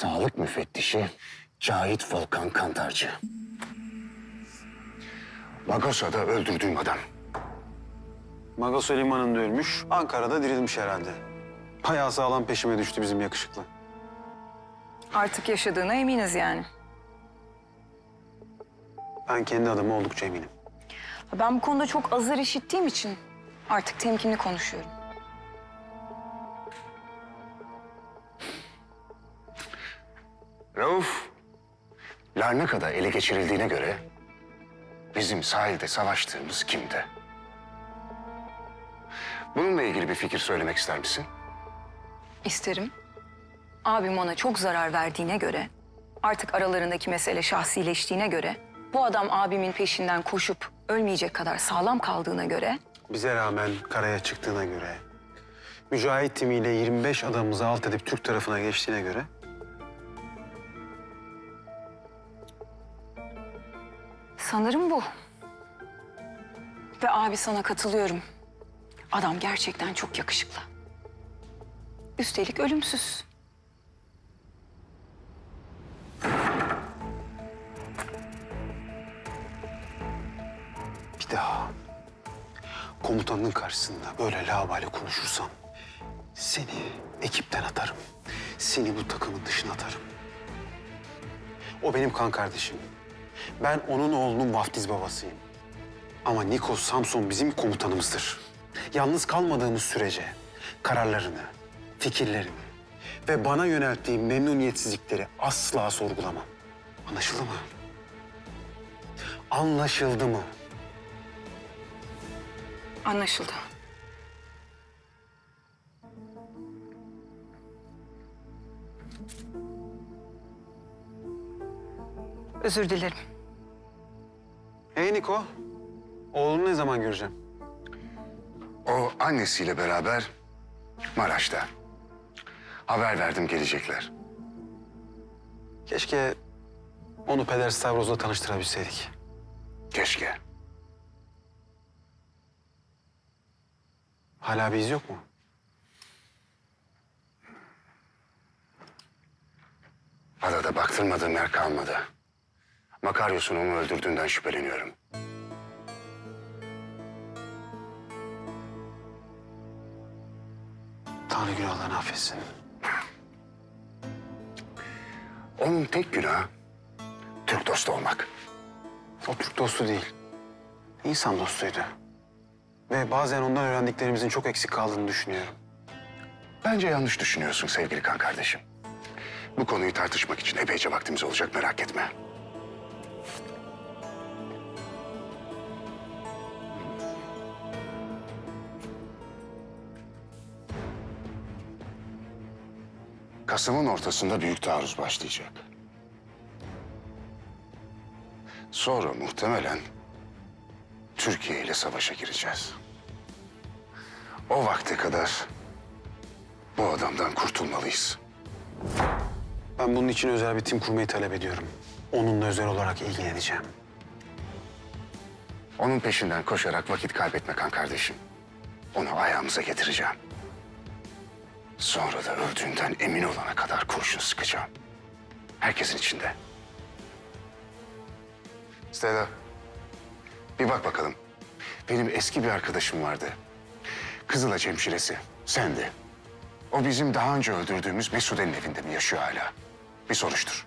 Sağlık müfettişi Cahit Volkan Kantarcı. Magosa'da öldürdüğüm adam. Magoso limanında ölmüş, Ankara'da dirilmiş herhalde. Bayağı sağlam peşime düştü bizim yakışıklı. Artık yaşadığına eminiz yani. Ben kendi adıma oldukça eminim. Ben bu konuda çok azar işittiğim için artık temkinli konuşuyorum. Rauf, Larnaka'da ele geçirildiğine göre bizim sahilde savaştığımız kimdi? Bununla ilgili bir fikir söylemek ister misin? İsterim. Abim ona çok zarar verdiğine göre, artık aralarındaki mesele şahsileştiğine göre, bu adam abimin peşinden koşup ölmeyecek kadar sağlam kaldığına göre Bize rağmen karaya çıktığına göre, Mücahit timiyle 25 adamımızı alt edip Türk tarafına geçtiğine göre... sanırım bu. Ve abi sana katılıyorum. Adam gerçekten çok yakışıklı. Üstelik ölümsüz. Bir daha komutanın karşısında böyle laubali konuşursam seni ekipten atarım. Seni bu takımın dışına atarım. O benim kan kardeşim. Ben onun oğlunun vaftiz babasıyım. Ama Nikos Samson bizim komutanımızdır. Yalnız kalmadığımız sürece kararlarını, fikirlerini ve bana yönelttiği memnuniyetsizlikleri asla sorgulamam. Anlaşıldı mı? Anlaşıldı mı? Anlaşıldı. Özür dilerim. Hey Niko, oğlunu ne zaman göreceğim? O annesiyle beraber Maraş'ta. Haber verdim gelecekler. Keşke onu Peder Stavros'la tanıştırabilseydik. Keşke. Hala bir iz yok mu? Adada baktırmadığım yer kalmadı. Makaryos'un onu öldürdüğünden şüpheleniyorum. Tanrı günahlarını affetsin. Onun tek günahı Türk dostu olmak. O Türk dostu değil. İnsan dostuydu. Ve bazen ondan öğrendiklerimizin çok eksik kaldığını düşünüyorum. Bence yanlış düşünüyorsun sevgili kan kardeşim. Bu konuyu tartışmak için epeyce vaktimiz olacak merak etme. Kasım'ın ortasında büyük taarruz başlayacak. Sonra muhtemelen Türkiye ile savaşa gireceğiz. O vakte kadar bu adamdan kurtulmalıyız. Ben bunun için özel bir tim kurmayı talep ediyorum. Onunla özel olarak ilgileneceğim. Onun peşinden koşarak vakit kaybetme kan kardeşim. Onu ayağımıza getireceğim. Sonra da öldüğünden emin olana kadar kurşun sıkacağım. Herkesin içinde. Stella, bir bak bakalım. Benim eski bir arkadaşım vardı. Kızılaç hemşiresi, sendi. O bizim daha önce öldürdüğümüz Mesude'nin evinde mi yaşıyor hala? Bir soruştur.